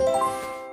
Howdy!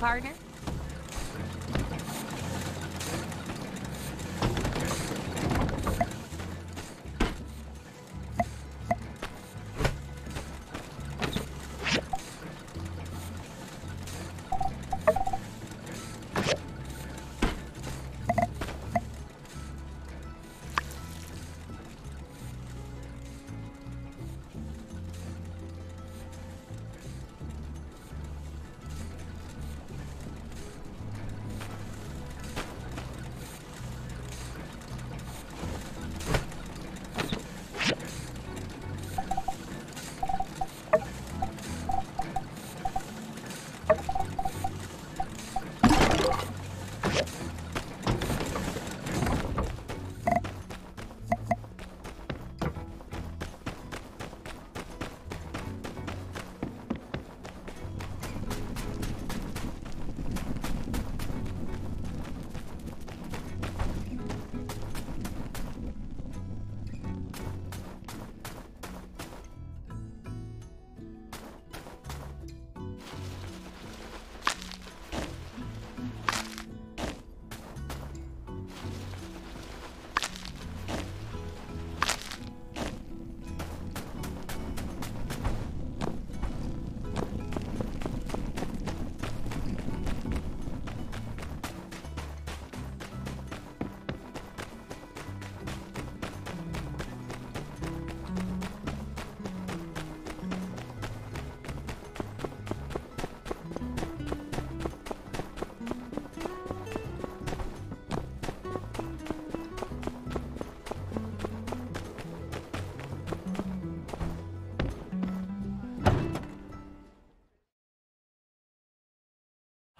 Partner.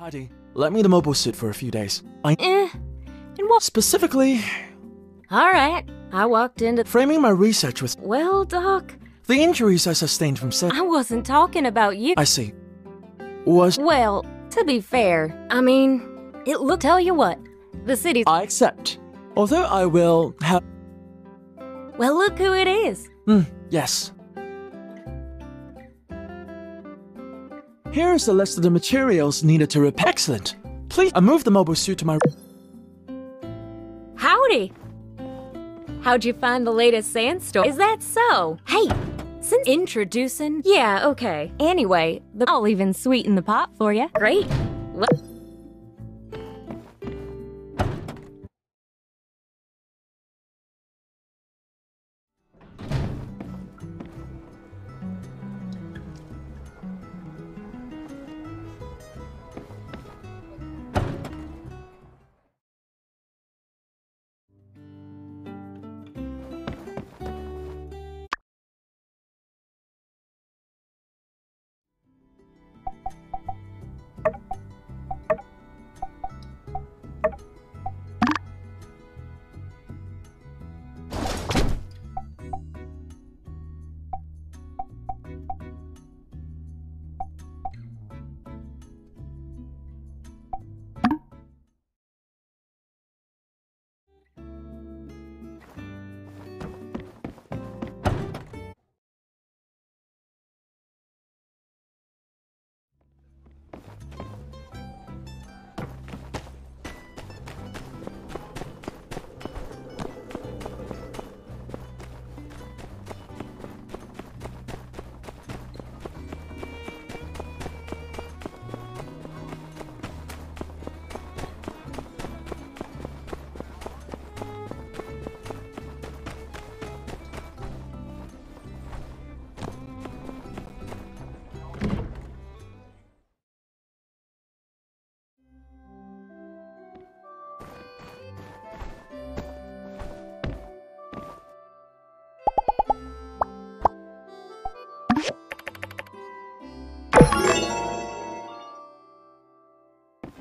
Heidi, let me the mobile suit for a few days. I Eh. And what? specifically Alright. I walked into. framing my research with Well, Doc, the injuries I sustained from set. I wasn't talking about you. I see. was. Well, to be fair, I mean, it look. Tell you what, the city's. I accept. Although I will have. well, look who it is. Hmm, yes. Here is the list of the materials needed to repair. Excellent. Please, I move the mobile suit to my. Howdy. How'd you find the latest sandstorm? Is that so? Hey, since introducing. Yeah, okay. Anyway, I'll even sweeten the pot for you. Great.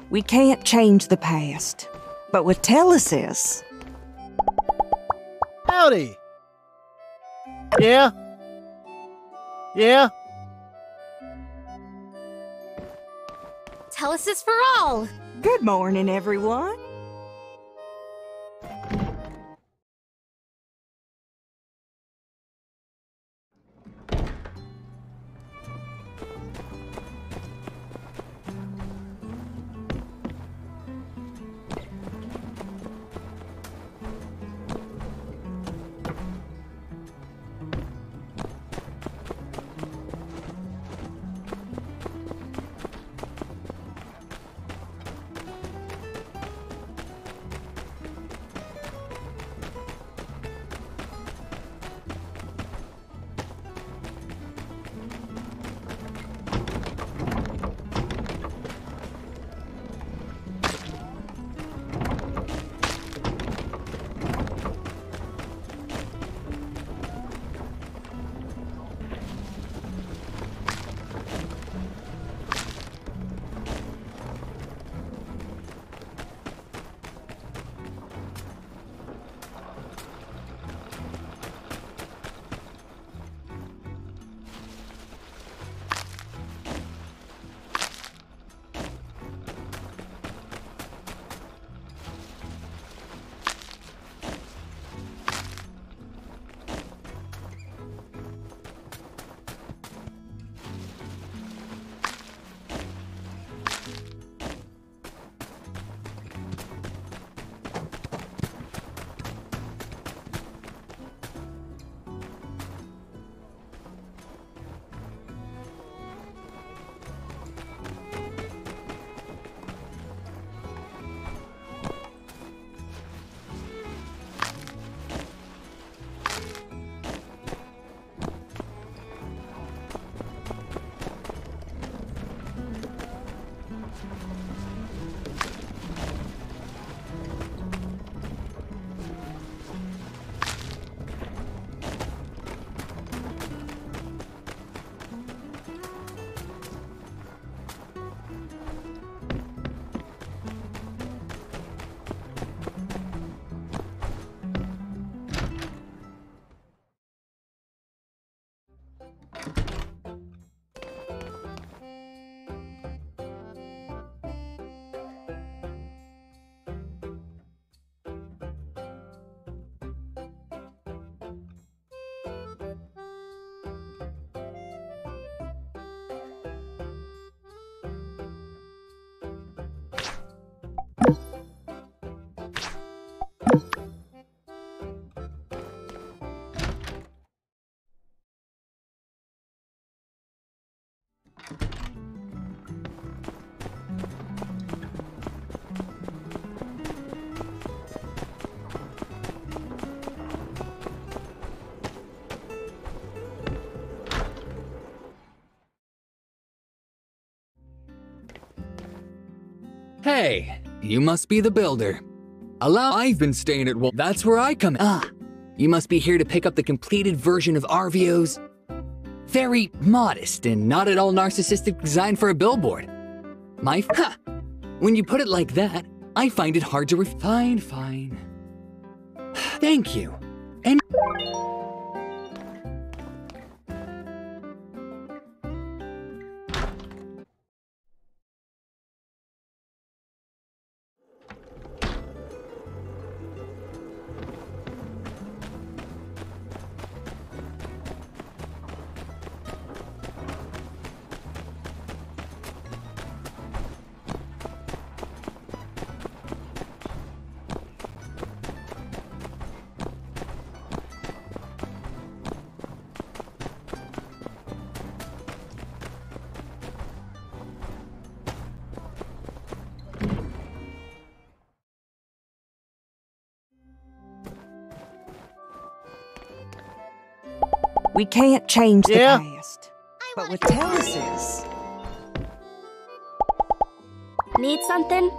We can't change the past. But with Telesis, Howdy. Yeah? Yeah? tell us this for all. good morning, everyone. Hey, you must be the builder. Allow I've been staying at Wal. That's where I come in. Ah, you must be here to pick up the completed version of Arvio's. Very modest and not at all narcissistic design for a billboard. My ha! When you put it like that, I find it hard to ref- Fine, fine. Thank you. We can't change the Yeah. past. But with Telesis, Need something?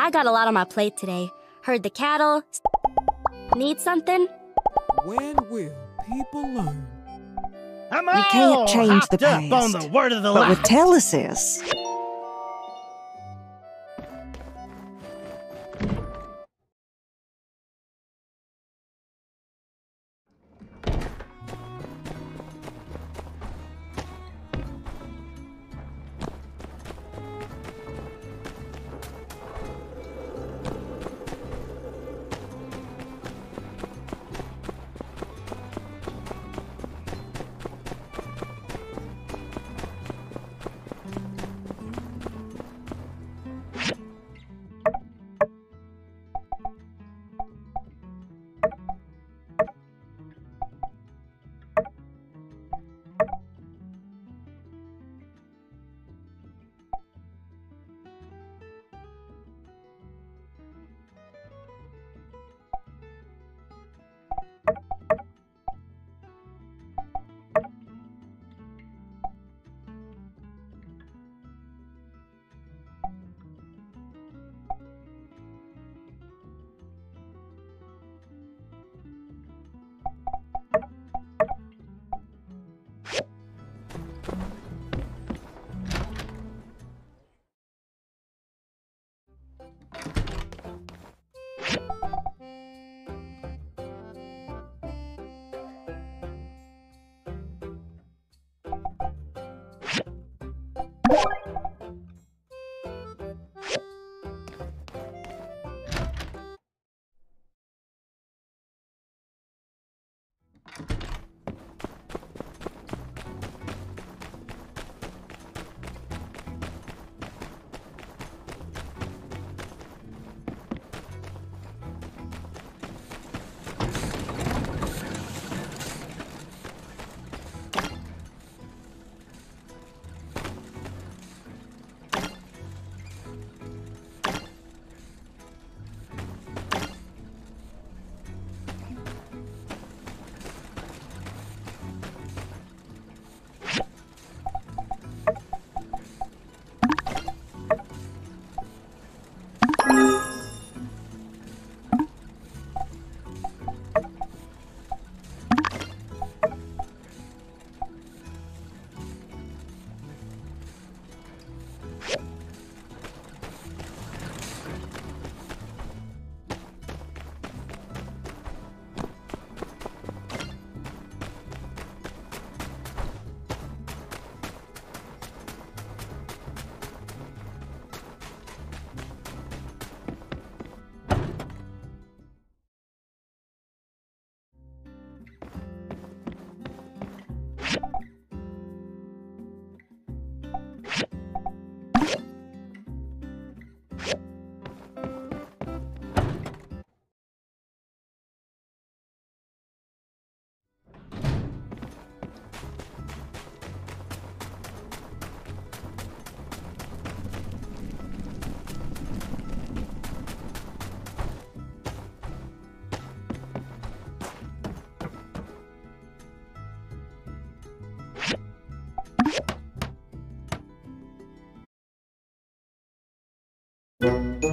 I got a lot on my plate today. Heard the cattle. Need something? When will people learn? I'm We can't change the hopped up on past. the word of the but line. with Telesis,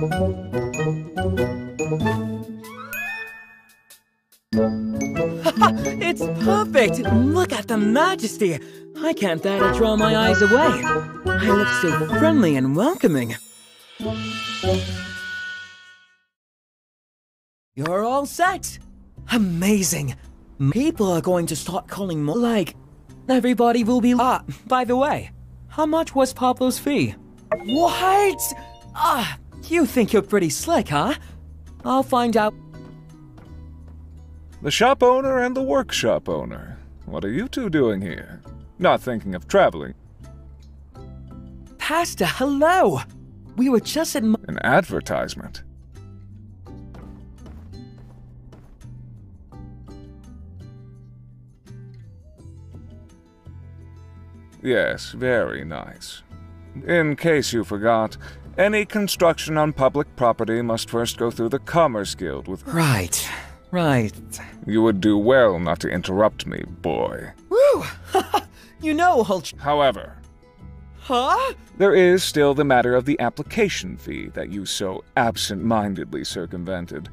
It's perfect! Look at the majesty! I can't bear to draw my eyes away. I look so friendly and welcoming. You're all set! Amazing! People are going to start calling more like. Everybody will be. Ah, by the way, how much was Pablo's fee? What? Ah, you think you're pretty slick, huh? I'll find out. The shop owner and the workshop owner. What are you two doing here? Not thinking of traveling. Pastor, hello! We were just at. An advertisement. Yes, very nice. In case you forgot, any construction on public property must first go through the Commerce Guild with. Right, right. You would do well not to interrupt me, boy. Woo! you know, Hulch. However, Huh? there is still the matter of the application fee that you so absent mindedly circumvented.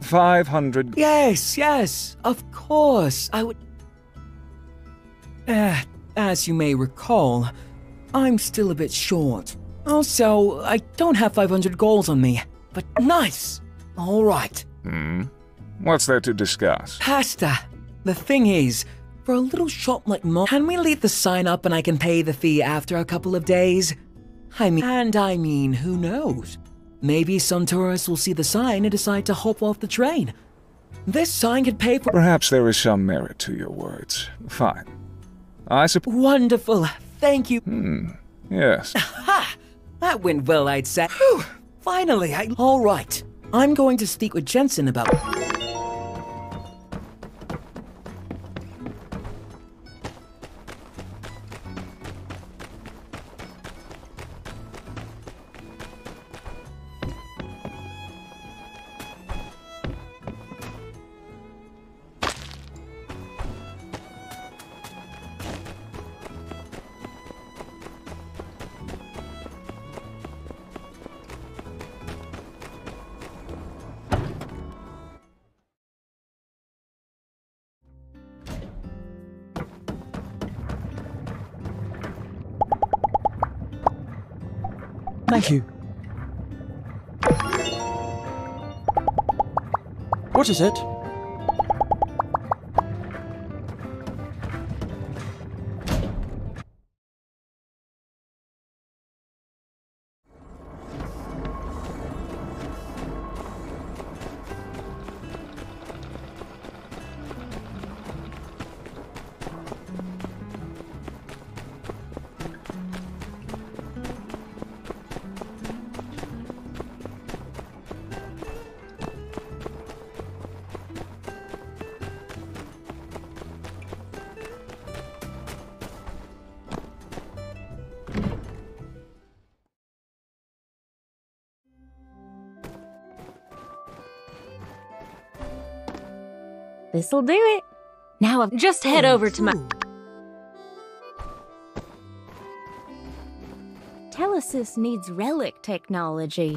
500 Yes, yes, of course. I would. Eh, as you may recall, I'm still a bit short. Also, I don't have 500 gols on me. But nice! Alright. Hmm? What's there to discuss? Pasta. The thing is, for a little shop like mine, can we leave the sign up and I can pay the fee after a couple of days? I mean, and I mean, who knows? Maybe some tourists will see the sign and decide to hop off the train. This sign could pay for. Perhaps there is some merit to your words. Fine. I suppose. Wonderful. Thank you. Hmm. Yes. Ha! That went well, I'd say. Whew! Finally, I. All right. I'm going to speak with Jensen about. What is it? This'll do it. Now I've just head over to my. Telesis needs relic technology.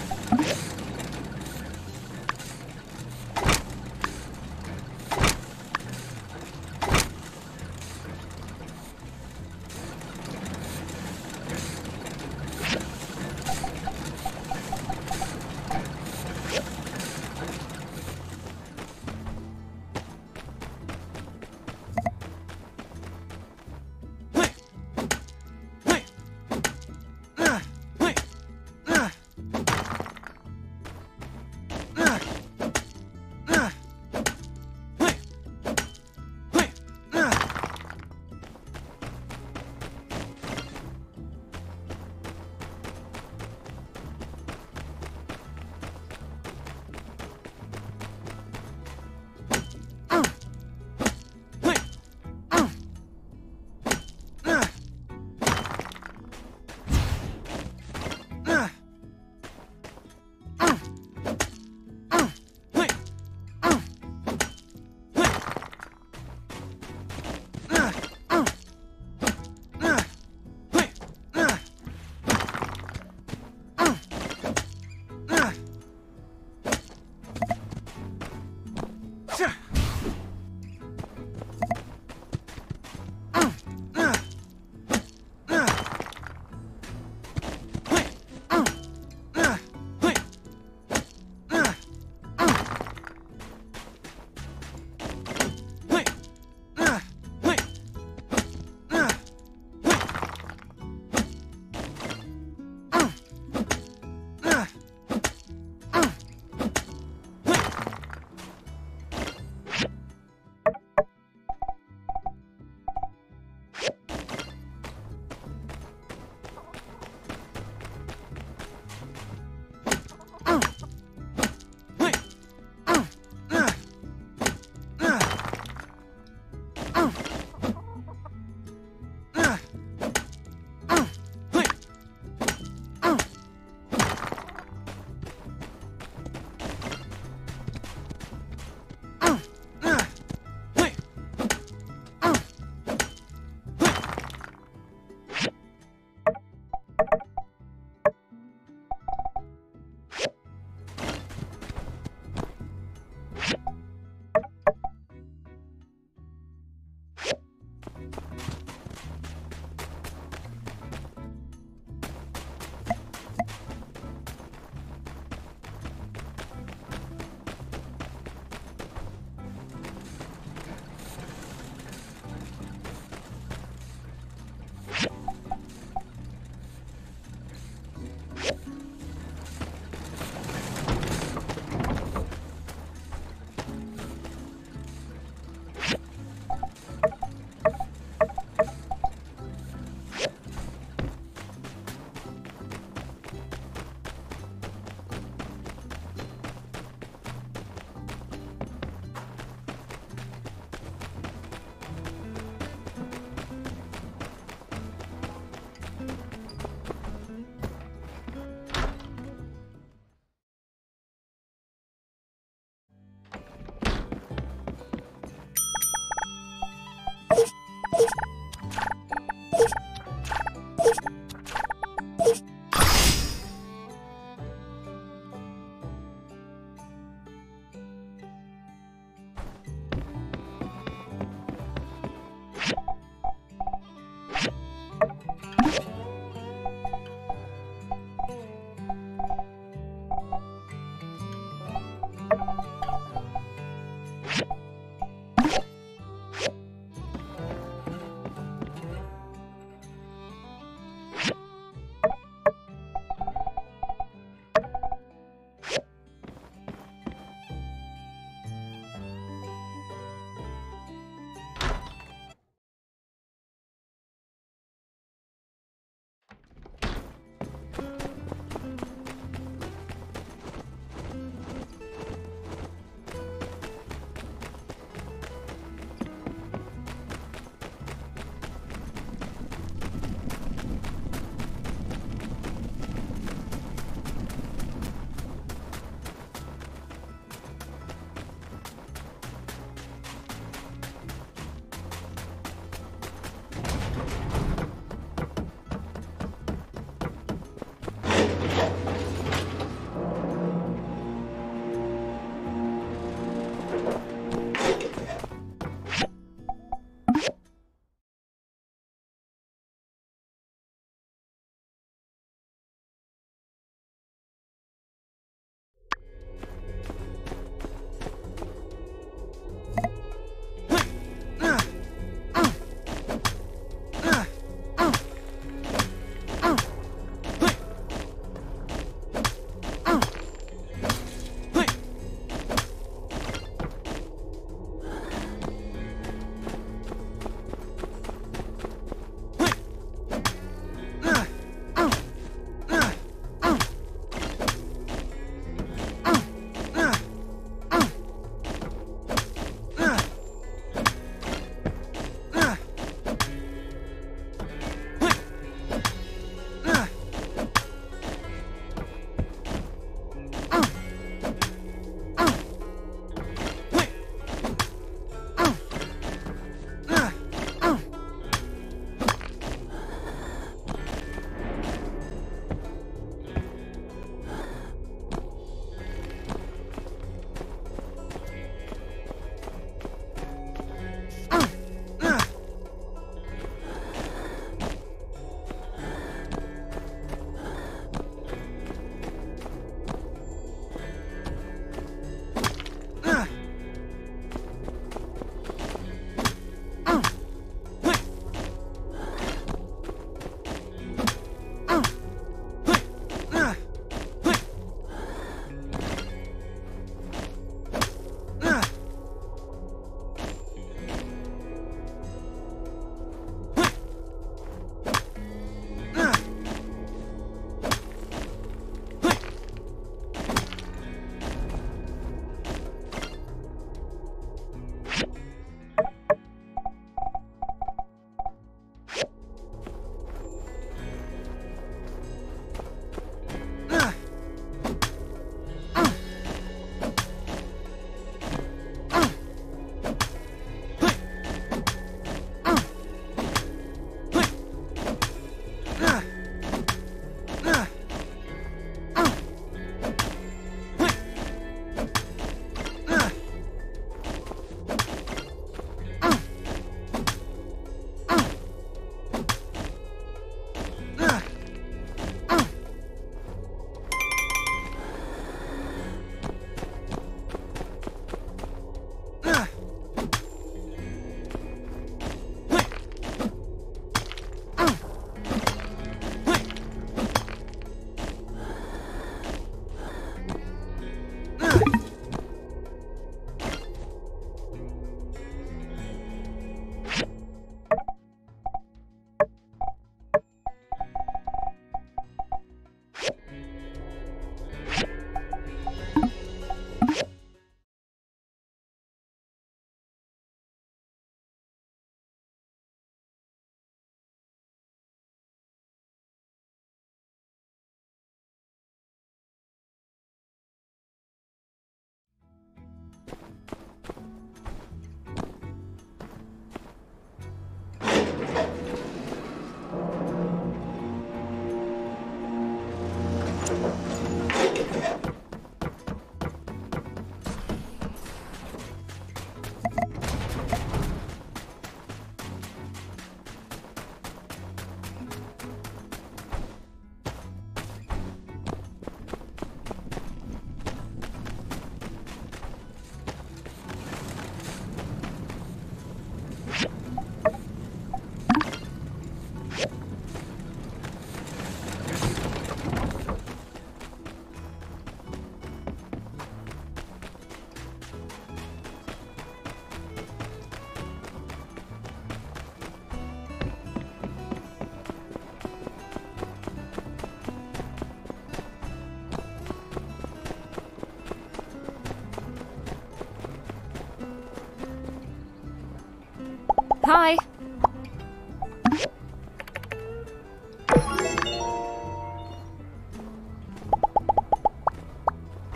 Hi.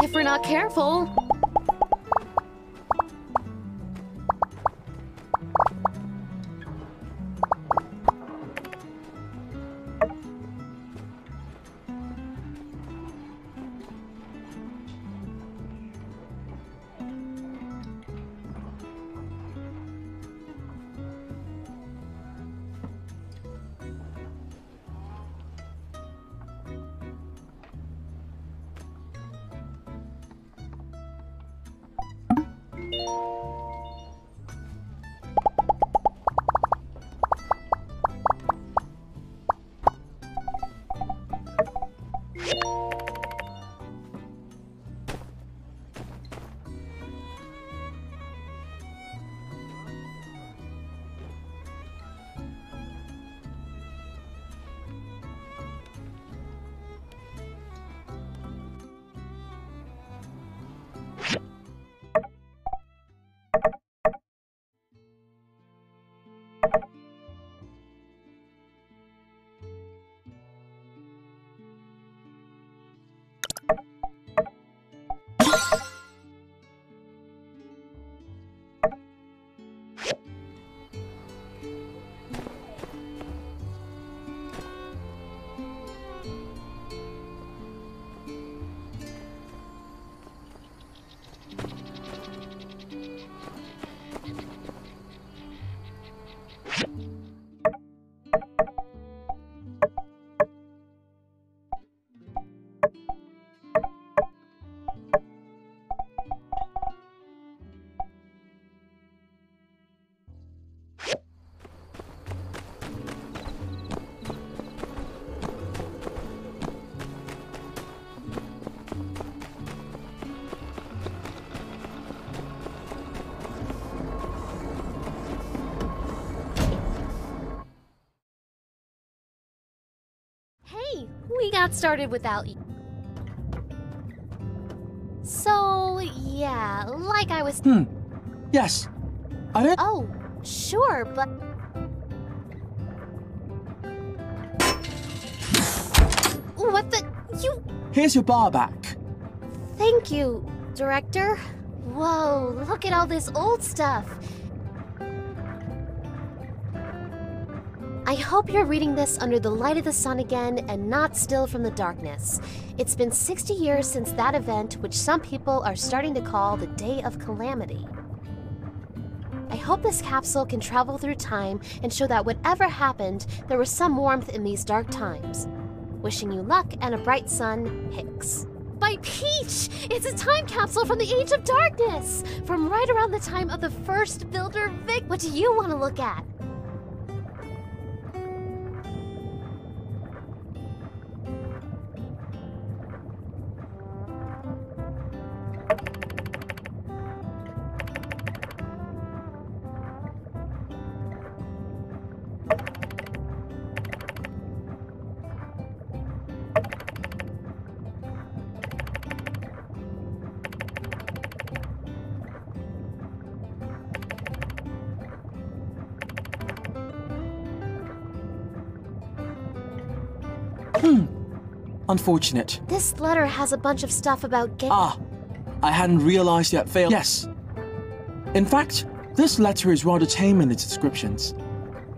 If we're not careful. Got started without you. So, yeah, like I was. Hmm. Yes. I don't. Oh, sure, but. What the? You. Here's your bar back. Thank you, Director. Whoa, look at all this old stuff. I hope you're reading this under the light of the sun again and not still from the darkness. It's been 60 years since that event, which some people are starting to call the Day of Calamity. I hope this capsule can travel through time and show that whatever happened, there was some warmth in these dark times. Wishing you luck and a bright sun, Hicks. By Peach! It's a time capsule from the Age of Darkness! From right around the time of the first Builder Vic. What do you want to look at? Unfortunate. This letter has a bunch of stuff about gay. Ah, I hadn't realized yet failed. Yes. In fact, this letter is rather tame in its descriptions.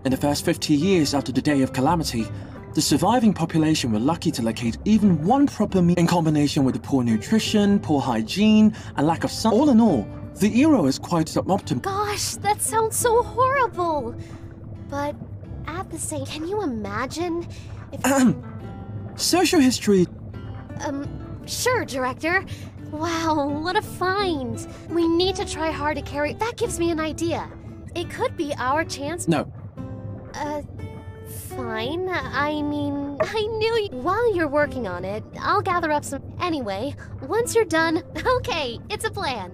In the first 50 years after the Day of Calamity, the surviving population were lucky to locate even one proper meal in combination with the poor nutrition, poor hygiene, and lack of sun. All in all, the era is quite suboptimal. Gosh, that sounds so horrible. But at the same, can you imagine if Social history. Um, sure, Director. Wow, what a find. We need to try hard to carry. That gives me an idea. It could be our chance. No. Uh, fine. I mean, I knew you. While you're working on it, I'll gather up some. Anyway, once you're done, okay, it's a plan.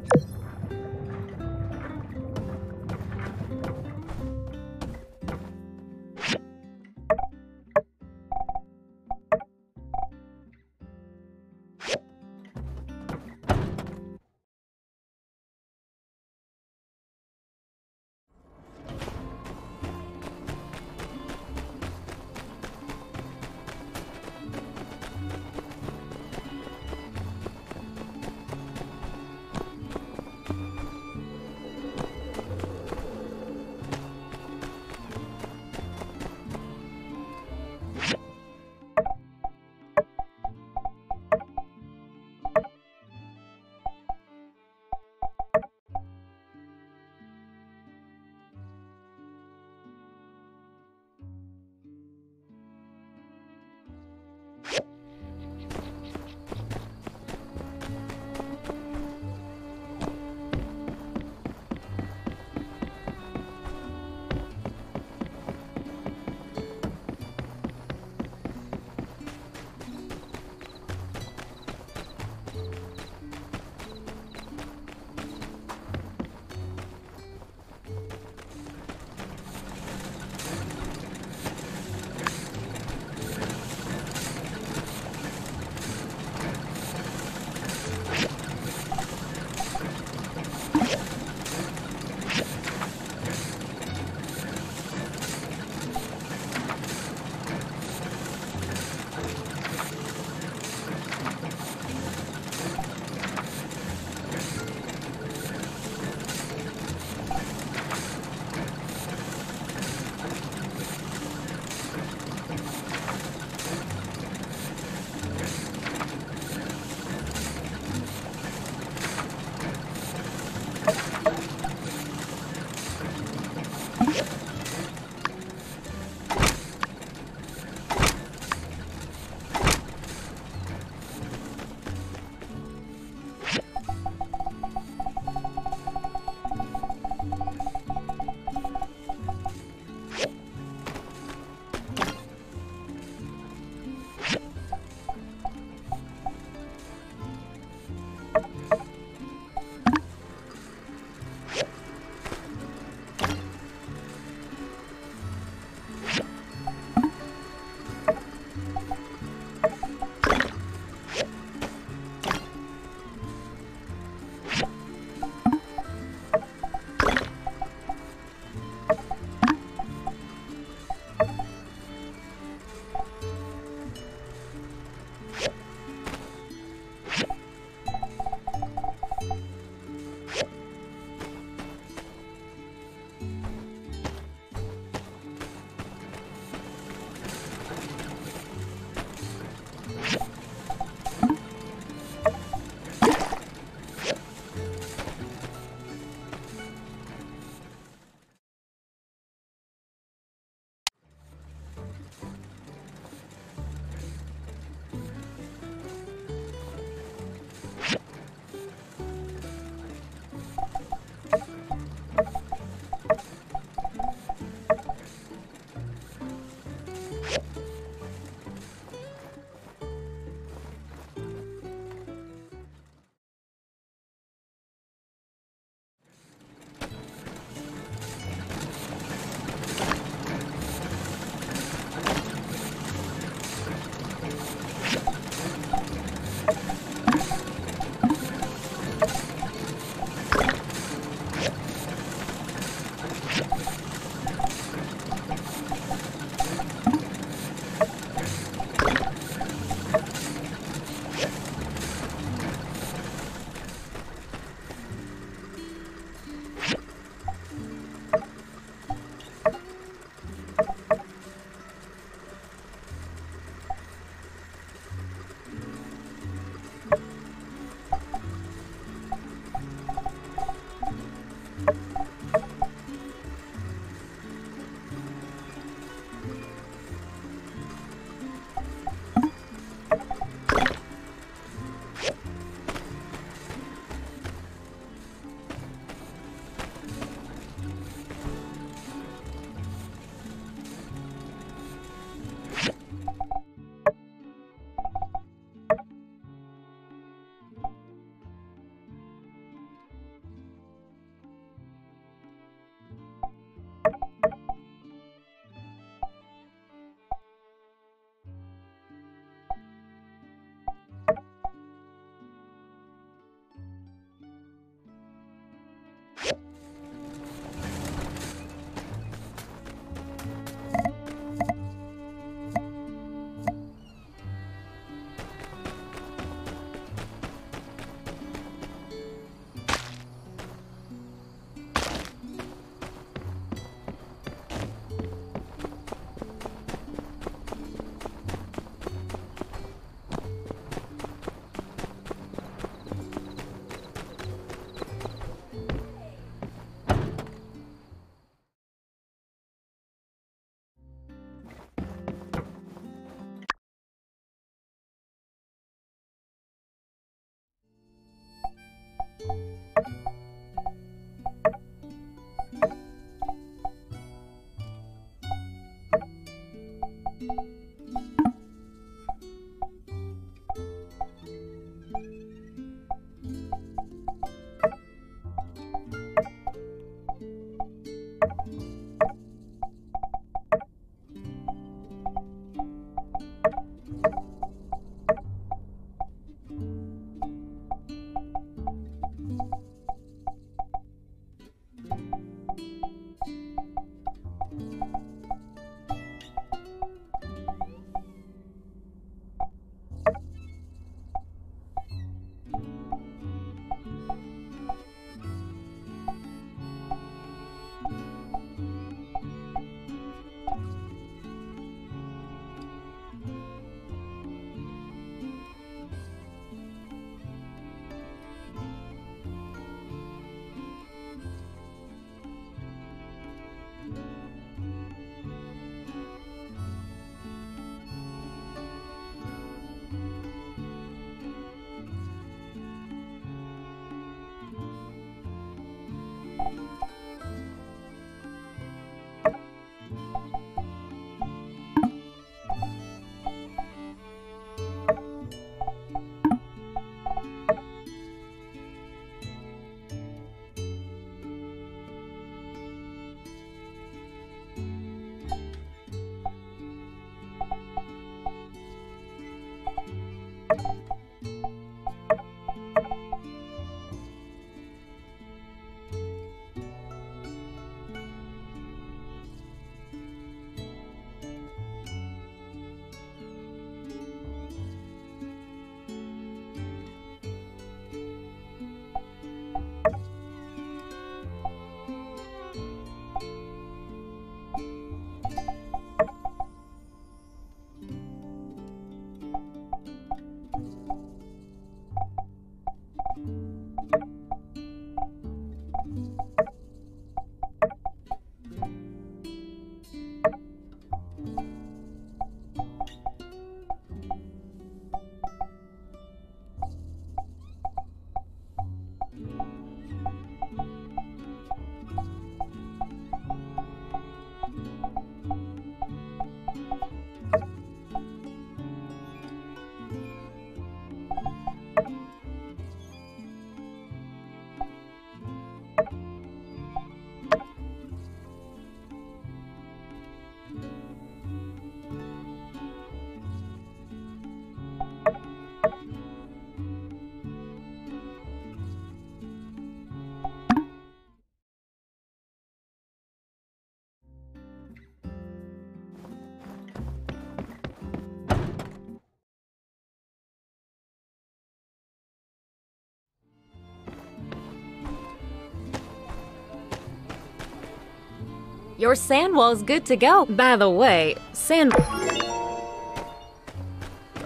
Your sand wall's good to go. By the way, sand.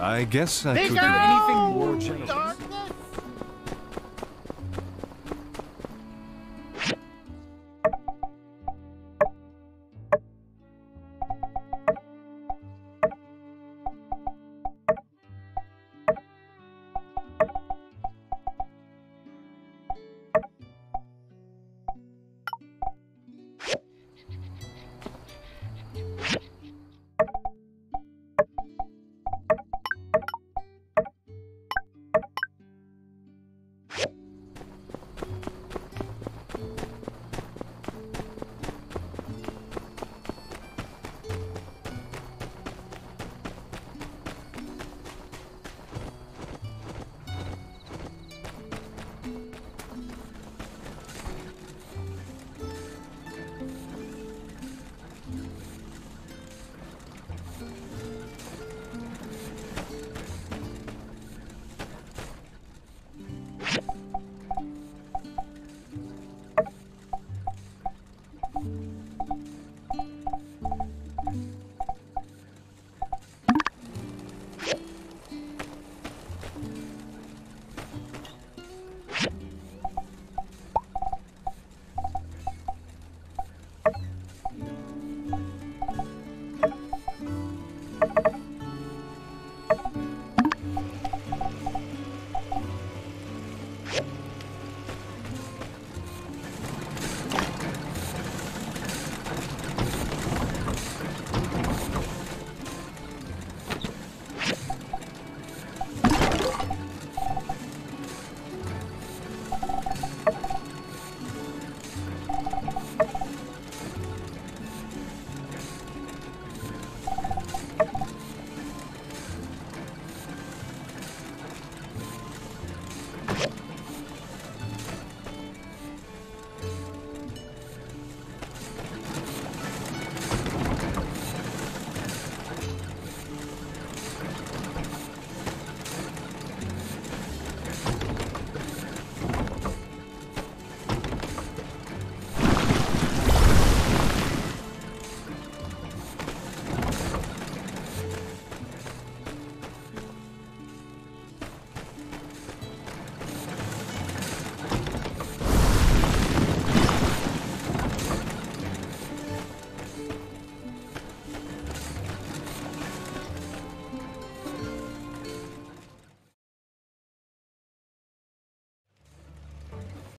I guess I Pico! could do anything more generous.